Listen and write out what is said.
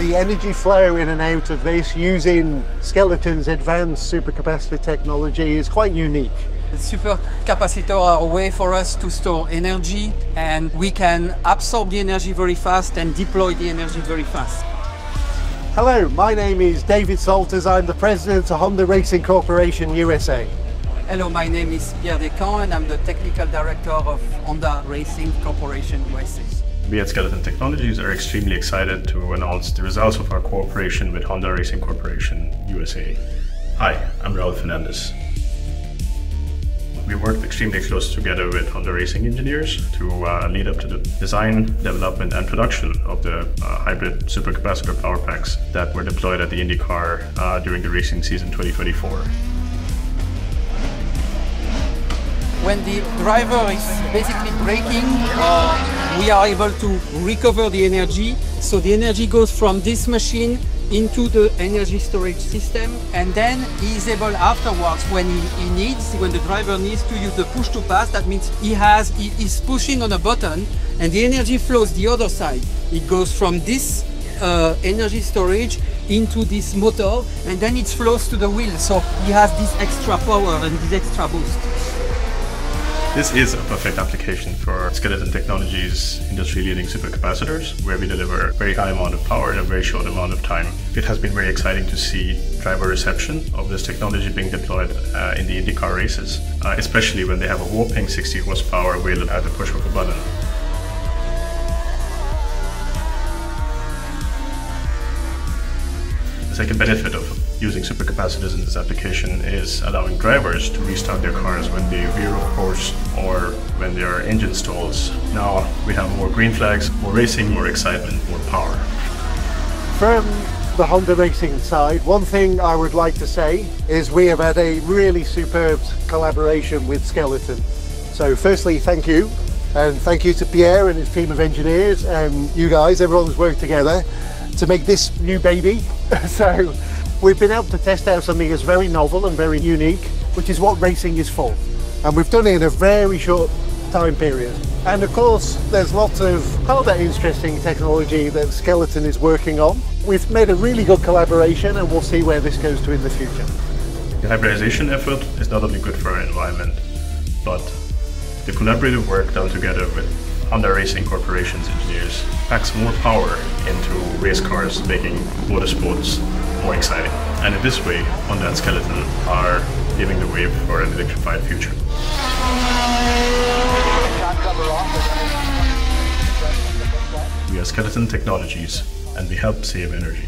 The energy flow in and out of this using Skeleton's advanced supercapacitor technology is quite unique. The supercapacitors are a way for us to store energy and we can absorb the energy very fast and deploy the energy very fast. Hello, my name is David Salters. I'm the president of Honda Racing Corporation USA. Hello, my name is Pierre Descamps and I'm the technical director of Honda Racing Corporation USA. We at Skeleton Technologies are extremely excited to announce the results of our cooperation with Honda Racing Corporation USA. Hi, I'm Raul Fernandez. We worked extremely close together with Honda Racing engineers to uh, lead up to the design, development and production of the uh, hybrid supercapacitor power packs that were deployed at the IndyCar uh, during the racing season 2024. When the driver is basically braking, uh, we are able to recover the energy. So the energy goes from this machine into the energy storage system and then he is able afterwards when he, he, needs when the driver needs to use the push to pass that means he has he is pushing on a button and the energy flows the other side. It goes from this uh, energy storage into this motor and then it flows to the wheel. So he has this extra power and this extra boost this is a perfect application for Skeleton Technologies industry-leading supercapacitors, where we deliver a very high amount of power in a very short amount of time. It has been very exciting to see driver reception of this technology being deployed uh, in the IndyCar races, uh, especially when they have a whopping 60 horsepower available at the push of a button. The second benefit of using supercapacitors in this application is allowing drivers to restart their cars when they veer off course or when their engine stalls. Now we have more green flags, more racing, more excitement, more power. From the Honda Racing side, one thing I would like to say is we have had a really superb collaboration with Skeleton. So firstly, thank you. And thank you to Pierre and his team of engineers and you guys, everyone's worked together to make this new baby. so we've been able to test out something that's very novel and very unique, which is what racing is for. And we've done it in a very short time period. And of course, there's lots of other interesting technology that Skeleton is working on. We've made a really good collaboration and we'll see where this goes to in the future. The hybridization effort is not only good for our environment, but the collaborative work done together with Honda Racing Corporation's engineers packs more power into race cars, making motorsports more exciting. And in this way, Honda and Skeleton are giving the way for an electrified future. We are Skeleton Technologies, and we help save energy.